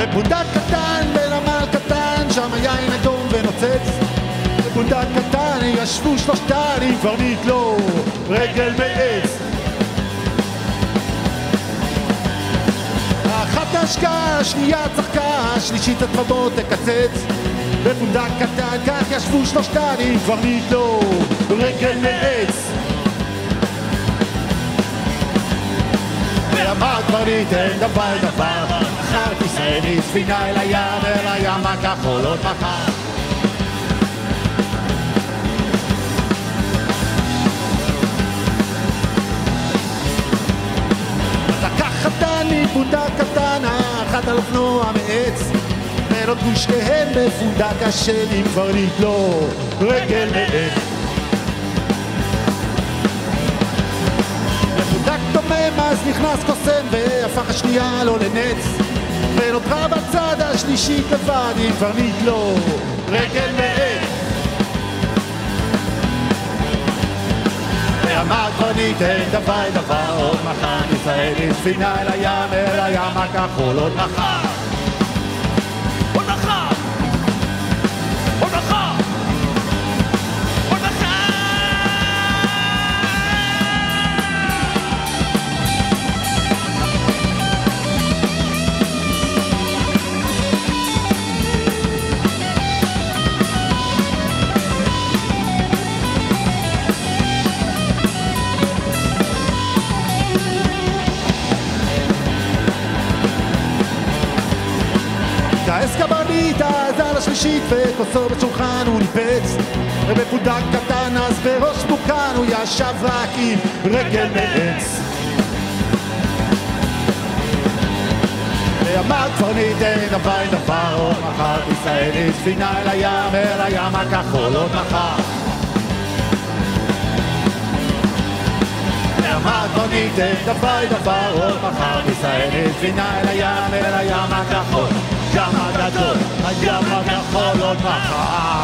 בפונדק קטן בנמל קטן, שם היין אדום ונוצץ. בפונדק קטן ישבו שלושתן עם קברניט לו רגל מעץ. אחת השקעה, שנייה צחקה, שלישית את רבות תקצץ. בפונדק קטן כך ישבו שלושתן עם קברניט לו רגל מעץ. ואמר קברניט אין דבר דבר אחת ישראלית ספינה אל הים אל הים הכחול עוד מחר מפונדק קטן, האחת על אופנוע מעץ. ונותרו שתיהן בפונדק השני קברניט לו רגל מעץ אז נכנס קוסם והפך השנייה לו לנץ. ונותרה בצד השלישית לבד עם קברניט לו רגל מעץ. ואמר קברניט אין דבר דבר עוד מחר ישראלי ספינה אל הים אל הים הכחול עוד מחר כעס קברניט אז על השלישית וכוסו בשולחן הוא ניפץ. ובפונדק קטן אז בראש מורכן הוא ישב רק עם רגל מעץ. ואמר קברניט אין דבר דבר עוד מחר ישראלי ספינה אל הים אל הים הכחול עוד מחר. ואמר קברניט אין דבר דבר עוד מחר ישראלי ספינה אל הים אל הים הכחול הגדול הים הכחול עוד מחר